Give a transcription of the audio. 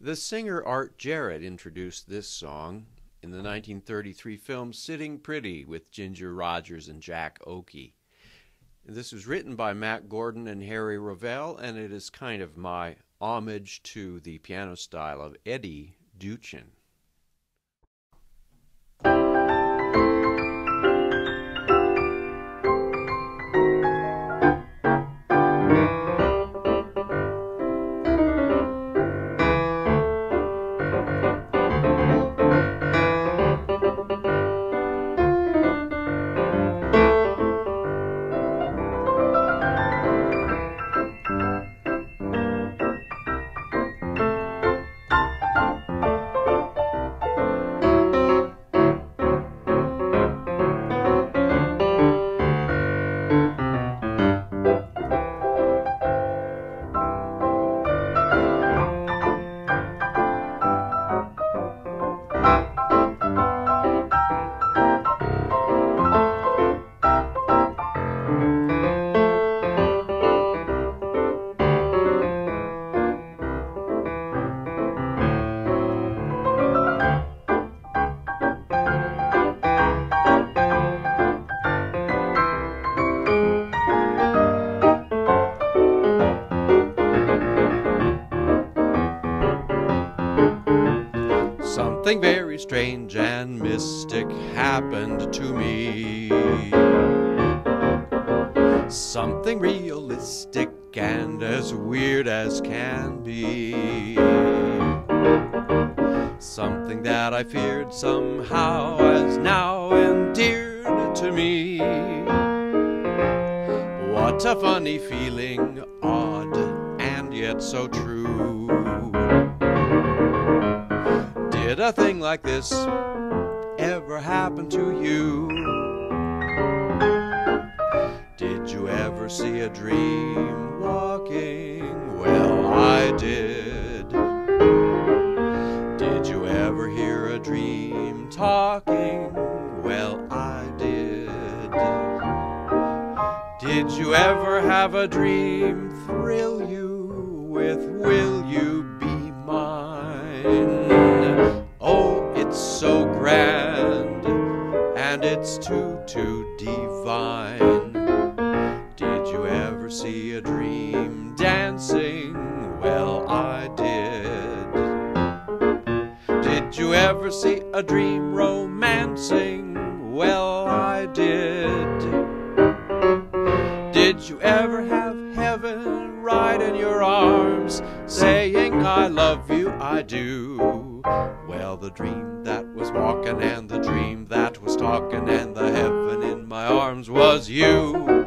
The singer Art Jarrett introduced this song in the 1933 film Sitting Pretty with Ginger Rogers and Jack Oakie. This was written by Mack Gordon and Harry Revel, and it is kind of my homage to the piano style of Eddy Duchin. Something very strange and mystic happened to me. Something realistic and as weird as can be. Something that I feared somehow has now endeared to me. What a funny feeling, odd and yet so true. Did a thing like this ever happen to you? Did you ever see a dream walking? Well, I did. Did you ever hear a dream talking? Well, I did. Did you ever have a dream thrill you with will you be mine? A dream dancing? Well, I did. Did you ever see a dream romancing? Well, I did. Did you ever have heaven right in your arms, saying, I love you, I do? Well, the dream that was walking and the dream that was talking and the heaven in my arms was you.